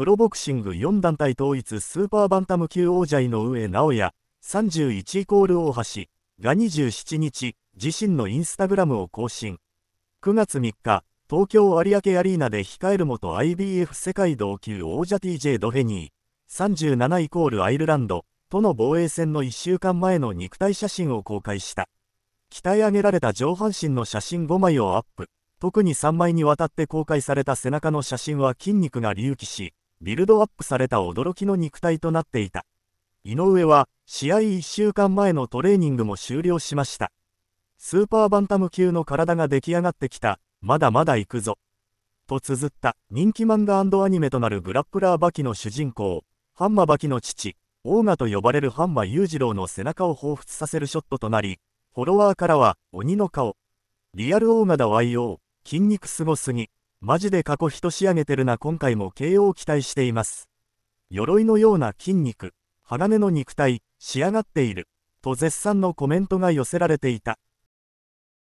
プロボクシング4団体統一スーパーバンタム級王者井上尚弥、31イコール大橋が27日、自身のインスタグラムを更新。9月3日、東京有明アリーナで控える元 IBF 世界同級王者 TJ ドフェニー、37イコールアイルランドとの防衛戦の1週間前の肉体写真を公開した。鍛え上げられた上半身の写真5枚をアップ。特に3枚にわたって公開された背中の写真は筋肉が隆起し、ビルドアップされた驚きの肉体となっていた。井上は、試合1週間前のトレーニングも終了しました。スーパーバンタム級の体が出来上がってきた、まだまだ行くぞ。と綴った人気漫画アニメとなるグラップラーバキの主人公、ハンマバキの父、オーガと呼ばれるハンマ裕次郎の背中を彷彿させるショットとなり、フォロワーからは、鬼の顔。リアルオーガダ YO、筋肉すごすぎ。マジで過去人仕上げてるな今回も KO 期待しています。鎧のような筋肉、鋼の肉体、仕上がっている。と絶賛のコメントが寄せられていた。